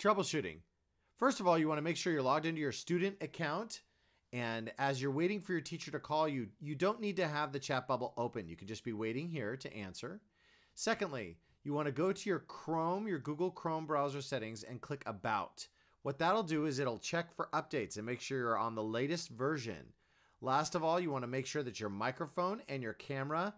Troubleshooting. First of all, you want to make sure you're logged into your student account. And as you're waiting for your teacher to call you, you don't need to have the chat bubble open. You can just be waiting here to answer. Secondly, you want to go to your Chrome, your Google Chrome browser settings, and click About. What that'll do is it'll check for updates and make sure you're on the latest version. Last of all, you want to make sure that your microphone and your camera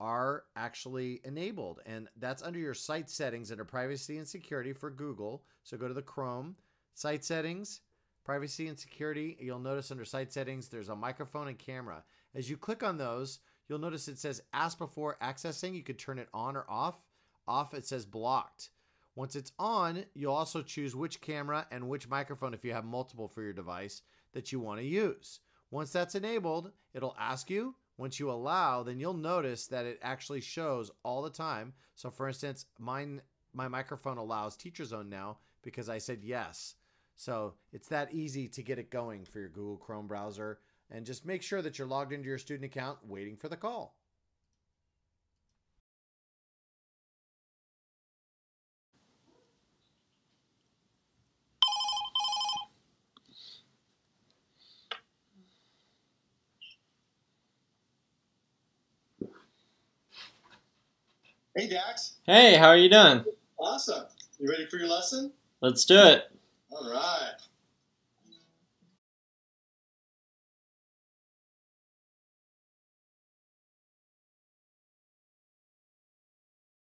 are actually enabled. And that's under your site settings under privacy and security for Google. So go to the Chrome, site settings, privacy and security. You'll notice under site settings, there's a microphone and camera. As you click on those, you'll notice it says ask before accessing. You could turn it on or off. Off, it says blocked. Once it's on, you'll also choose which camera and which microphone, if you have multiple for your device, that you want to use. Once that's enabled, it'll ask you. Once you allow, then you'll notice that it actually shows all the time. So for instance, mine my microphone allows TeacherZone now because I said yes. So it's that easy to get it going for your Google Chrome browser. And just make sure that you're logged into your student account waiting for the call. Hey, Dax. Hey, how are you doing? Awesome. You ready for your lesson? Let's do it. All right.